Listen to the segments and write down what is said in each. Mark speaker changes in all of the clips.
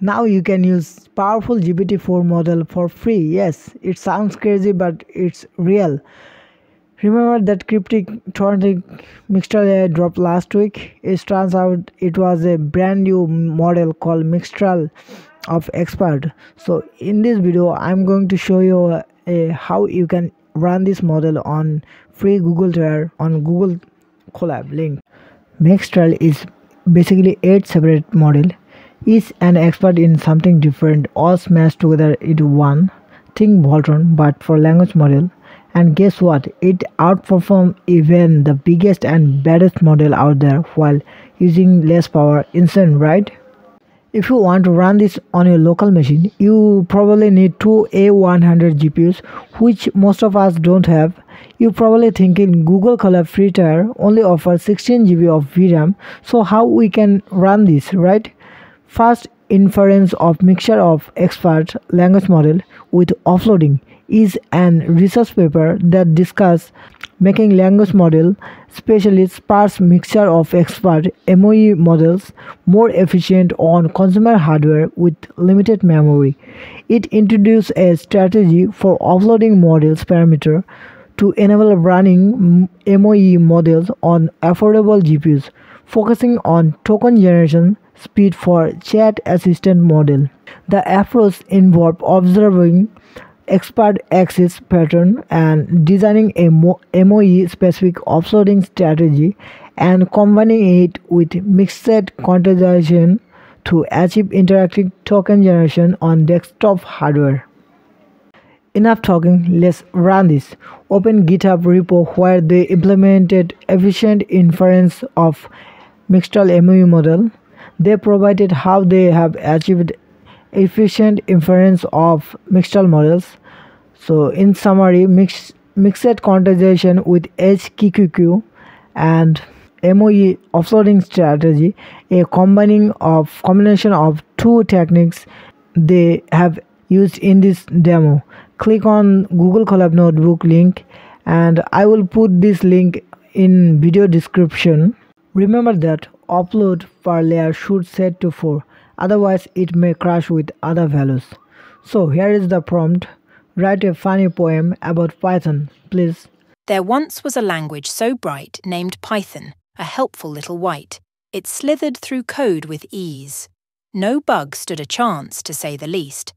Speaker 1: Now you can use powerful GPT-4 model for free. Yes, it sounds crazy but it's real. Remember that cryptic Tornadic Mistral AI dropped last week? It turns out it was a brand new model called Mixtral of Expert. So in this video, I'm going to show you uh, how you can run this model on free Google Drive on Google Colab link. Mixtral is basically eight separate model is an expert in something different. All smashed together into one think Voltron but for language model. And guess what? It outperformed even the biggest and baddest model out there while using less power. Insane right? If you want to run this on your local machine you probably need two a100 gpus which most of us don't have. You're probably thinking google colab free tier only offers 16 gb of vram so how we can run this right Fast inference of mixture of expert language model with offloading is an research paper that discuss making language model, especially sparse mixture of expert MOE models, more efficient on consumer hardware with limited memory. It introduced a strategy for offloading models parameter to enable running MOE models on affordable GPUs, focusing on token generation speed for chat assistant model. The approach involved observing expert access pattern and designing a MOE specific offloading strategy and combining it with mixed quantization to achieve interactive token generation on desktop hardware. Enough talking, let's run this. Open GitHub repo where they implemented efficient inference of Mixtral MOE model they provided how they have achieved efficient inference of Mixtral models. So in summary, mix, mixed quantization with HQQ and MOE offloading strategy, a combining of combination of two techniques they have used in this demo. Click on Google Colab Notebook link and I will put this link in video description. Remember that offload per layer should set to 4 otherwise it may crash with other values. So here is the prompt. Write a funny poem about Python, please.
Speaker 2: There once was a language so bright named Python, a helpful little wight. It slithered through code with ease. No bug stood a chance, to say the least.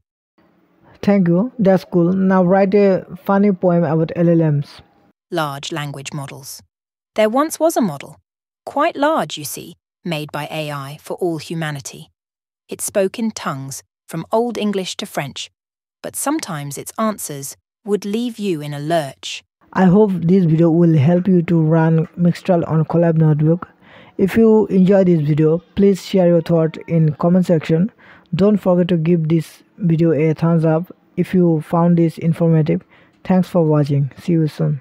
Speaker 1: Thank you, that's cool. Now write a funny poem about LLMs.
Speaker 2: Large language models. There once was a model. Quite large, you see, made by AI for all humanity. It spoke in tongues, from Old English to French, but sometimes its answers would leave you in a lurch.
Speaker 1: I hope this video will help you to run Mixtral on Colab Notebook. If you enjoy this video, please share your thought in comment section. Don't forget to give this video a thumbs up if you found this informative. Thanks for watching. See you soon.